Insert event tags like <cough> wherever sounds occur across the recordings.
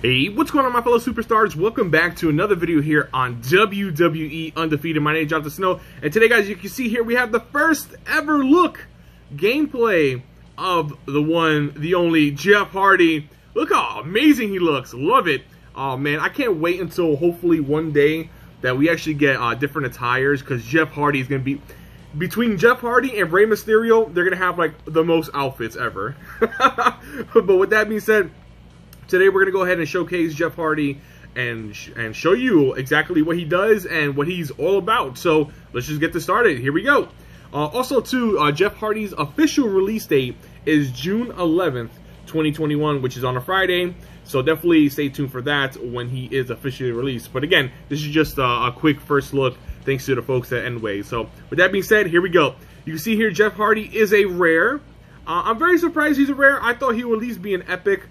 Hey, what's going on my fellow superstars? Welcome back to another video here on WWE Undefeated. My name is Jonathan Snow, and today guys, you can see here we have the first ever look gameplay of the one, the only Jeff Hardy. Look how amazing he looks. Love it. Oh man, I can't wait until hopefully one day that we actually get uh, different attires because Jeff Hardy is going to be between Jeff Hardy and Rey Mysterio, they're gonna have like the most outfits ever. <laughs> but with that being said, Today we're going to go ahead and showcase Jeff Hardy and and show you exactly what he does and what he's all about. So let's just get this started. Here we go. Uh, also, too, uh, Jeff Hardy's official release date is June 11th, 2021, which is on a Friday. So definitely stay tuned for that when he is officially released. But again, this is just a, a quick first look thanks to the folks at nWay. So with that being said, here we go. You can see here Jeff Hardy is a rare. Uh, I'm very surprised he's a rare. I thought he would at least be an epic.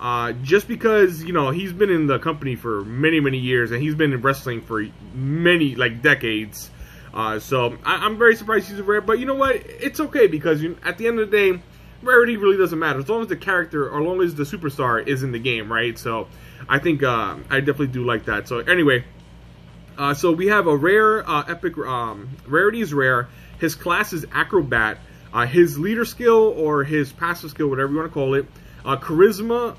Uh, just because you know he's been in the company for many many years and he's been in wrestling for many like decades. Uh, so I, am very surprised he's a rare, but you know what? It's okay because you, at the end of the day, rarity really doesn't matter as long as the character or as long as the superstar is in the game, right? So I think uh, I definitely do like that. So anyway, uh, so we have a rare uh, epic um, rarity is rare. His class is acrobat. Uh, his leader skill or his passive skill, whatever you want to call it, uh, charisma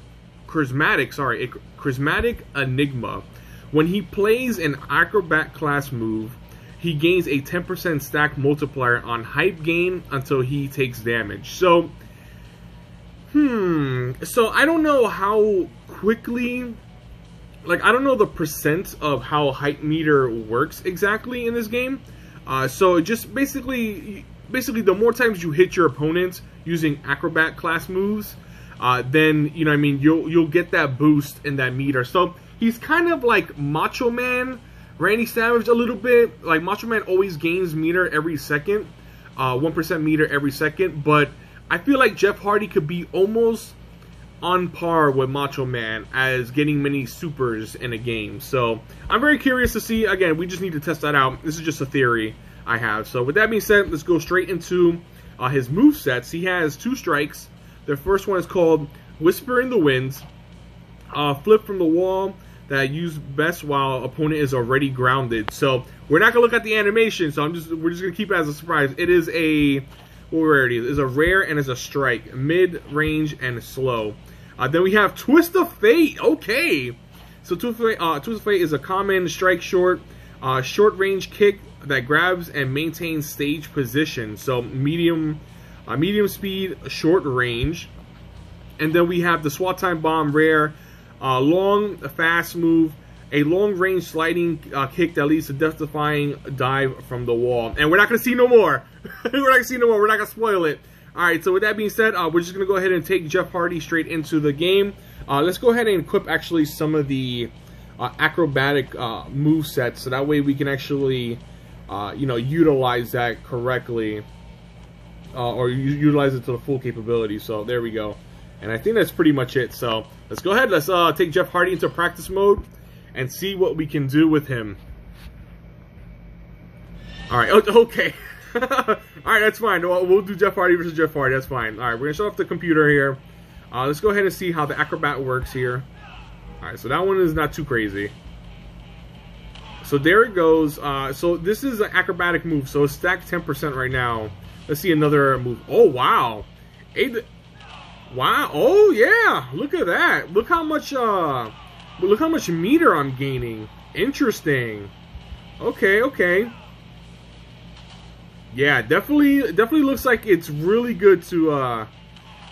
charismatic, sorry, charismatic enigma. When he plays an acrobat class move, he gains a 10% stack multiplier on hype gain until he takes damage. So, hmm, so I don't know how quickly, like I don't know the percent of how hype meter works exactly in this game. Uh, so just basically, basically the more times you hit your opponent using acrobat class moves, uh, then you know I mean you'll you'll get that boost in that meter. So he's kind of like Macho Man, Randy Savage a little bit. Like Macho Man always gains meter every second, uh, one uh, meter every second. But I feel like Jeff Hardy could be almost on par with Macho Man as getting many supers in a game. So I'm very curious to see. Again, we just need to test that out. This is just a theory I have. So with that being said, let's go straight into uh, his move sets. He has two strikes. The first one is called Whisper in the Winds. Uh, flip from the wall that use best while opponent is already grounded. So we're not gonna look at the animation. So I'm just we're just gonna keep it as a surprise. It is a what rarity is a rare and is a strike, mid range and slow. Uh, then we have Twist of Fate. Okay, so Twist of Fate, uh, Twist of Fate is a common strike short, uh, short range kick that grabs and maintains stage position. So medium uh, medium speed, short range. And then we have the Swanton Bomb rare, uh, long, fast move, a long range sliding uh, kick that leads to death defying dive from the wall. And we're not going to <laughs> see no more. we're not going to see no more. We're not going to spoil it. Alright, so with that being said, uh, we're just going to go ahead and take Jeff Hardy straight into the game. Uh, let's go ahead and equip actually some of the uh, acrobatic uh, move sets so that way we can actually, uh, you know, utilize that correctly uh, or utilize it to the full capability. So there we go. And I think that's pretty much it. So let's go ahead. Let's uh, take Jeff Hardy into practice mode and see what we can do with him. All right. <laughs> Okay. <laughs> All right. That's fine. We'll, we'll, do Jeff Hardy versus Jeff Hardy. That's fine. All right. We're gonna shut off the computer here. Uh, let's go ahead and see how the acrobat works here. All right. So that one is not too crazy. So there it goes. Uh, so this is an acrobatic move. So it's stacked 10% right now. Let's see another move. Oh, wow. Wow. Oh, yeah. Look at that. Look how much, uh, look how much meter I'm gaining. Interesting. Okay, okay. Yeah, definitely, definitely looks like it's really good to, uh,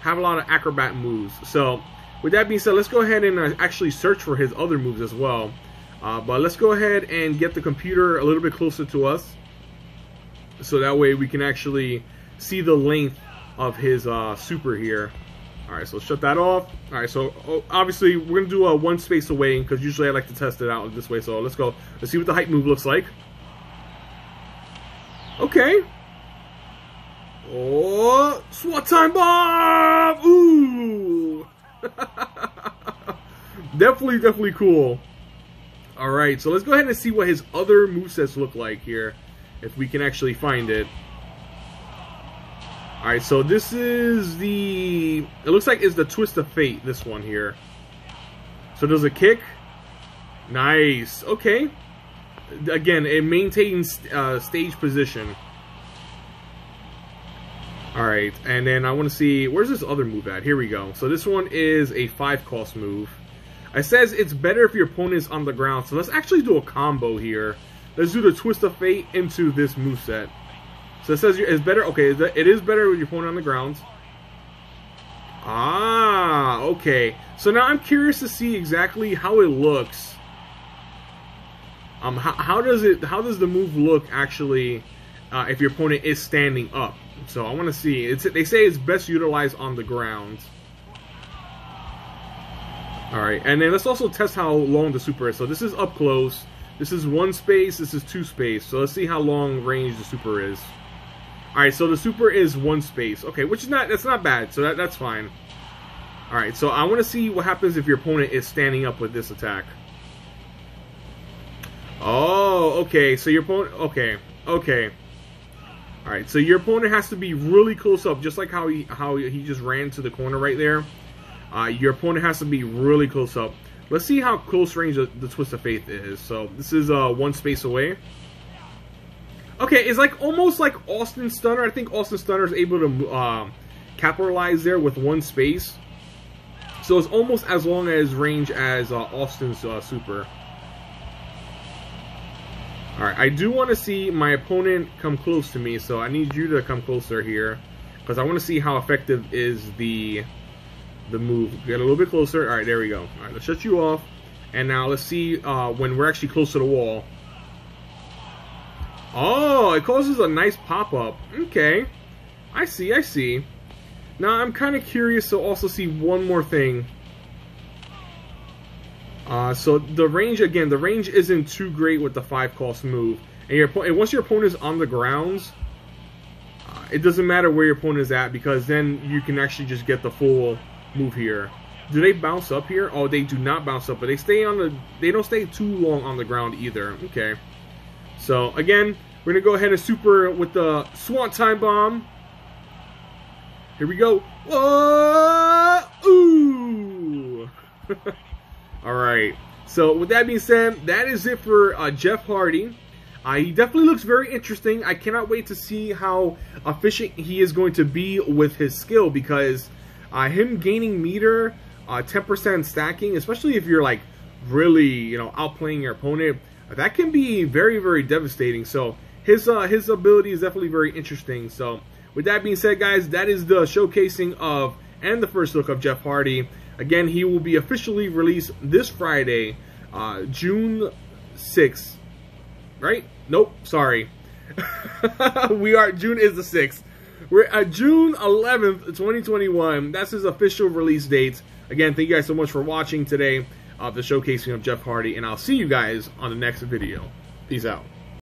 have a lot of acrobat moves. So, with that being said, let's go ahead and uh, actually search for his other moves as well. Uh, but let's go ahead and get the computer a little bit closer to us so that way we can actually see the length of his uh, super here. Alright, so shut that off. Alright, so oh, obviously we're going to do a one space away because usually I like to test it out this way. So let's go. Let's see what the height move looks like. Okay. Oh, Swanton Bomb! Ooh! <laughs> definitely, definitely cool. Alright, so let's go ahead and see what his other movesets look like here if we can actually find it. Alright, so this is the... It looks like it's the Twist of Fate, this one here. So does a kick. Nice. Okay. Again, it maintains uh, stage position. Alright, and then I want to see, where's this other move at? Here we go. So this one is a 5 cost move. It says it's better if your opponent is on the ground, so let's actually do a combo here. Let's do the Twist of Fate into this move set. So it says it's better, okay, it is better with your opponent on the ground. Ah, okay. So now I'm curious to see exactly how it looks. Um, how, how does it, how does the move look actually uh, if your opponent is standing up? So I want to see. It's they say it's best utilized on the ground. All right, and then let's also test how long the super is. So this is up close. This is one space. This is two space. So let's see how long range the super is. All right, so the super is one space. Okay, which is not that's not bad. So that that's fine. All right, so I want to see what happens if your opponent is standing up with this attack. Oh, okay. So your opponent. Okay, okay. All right, so your opponent has to be really close up, just like how he how he just ran to the corner right there. Uh, your opponent has to be really close up. Let's see how close range the, the Twist of Fate is. So this is uh, one space away. Okay, it's like almost like Austin Stunner. I think Austin Stunner is able to uh, capitalize there with one space. So it's almost as long as range as uh, Austin's uh, super. Alright, I do want to see my opponent come close to me, so I need you to come closer here. Because I want to see how effective is the the move. Get a little bit closer. Alright, there we go. Alright, let's shut you off. And now let's see uh, when we're actually close to the wall. Oh, it causes a nice pop-up. Okay. I see, I see. Now, I'm kind of curious to also see one more thing. Uh, so the range again, the range isn't too great with the five cost move, and your once your opponent is on the grounds, uh, it doesn't matter where your opponent is at because then you can actually just get the full move here. Do they bounce up here? Oh, they do not bounce up, but they stay on the. They don't stay too long on the ground either. Okay, so again, we're gonna go ahead and super with the Swanton Bomb. Here we go. Ooh! <laughs> Alright. So, with that being said, that is it for uh, Jeff Hardy. Uh, he definitely looks very interesting. I cannot wait to see how efficient he is going to be with his skill because uh, him gaining meter, 10% uh, stacking, especially if you're like really, you know, outplaying your opponent, that can be very, very devastating. So his uh, his ability is definitely very interesting. So with that being said, guys, that is the showcasing of and the first look of Jeff Hardy. Again, he will be officially released this Friday, uh, June 6th. Right? Nope, sorry. <laughs> we are, June is the 6th. We're at June 11th, 2021. That's his official release date. Again, thank you guys so much for watching today of the showcasing of Jeff Hardy, and I'll see you guys on the next video. Peace out.